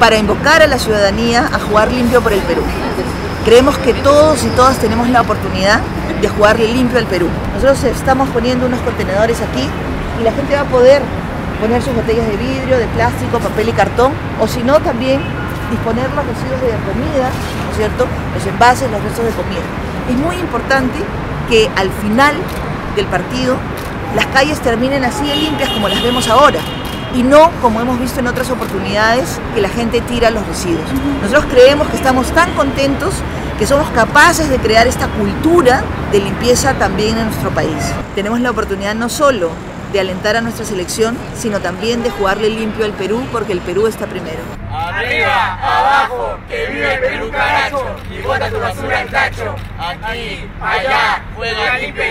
para invocar a la ciudadanía a jugar limpio por el Perú. Creemos que todos y todas tenemos la oportunidad de jugarle limpio al Perú. Nosotros estamos poniendo unos contenedores aquí y la gente va a poder poner sus botellas de vidrio, de plástico, papel y cartón, o si no también disponer los residuos de comida, ¿no es cierto? Los envases, los restos de comida. Es muy importante que al final del partido las calles terminen así de limpias como las vemos ahora y no como hemos visto en otras oportunidades que la gente tira los residuos. Nosotros creemos que estamos tan contentos que somos capaces de crear esta cultura de limpieza también en nuestro país. Tenemos la oportunidad no solo de alentar a nuestra selección, sino también de jugarle limpio al Perú porque el Perú está primero. Arriba, abajo, que vive el Perú caracho y bota tu basura al tacho. Aquí, allá, juega limpio.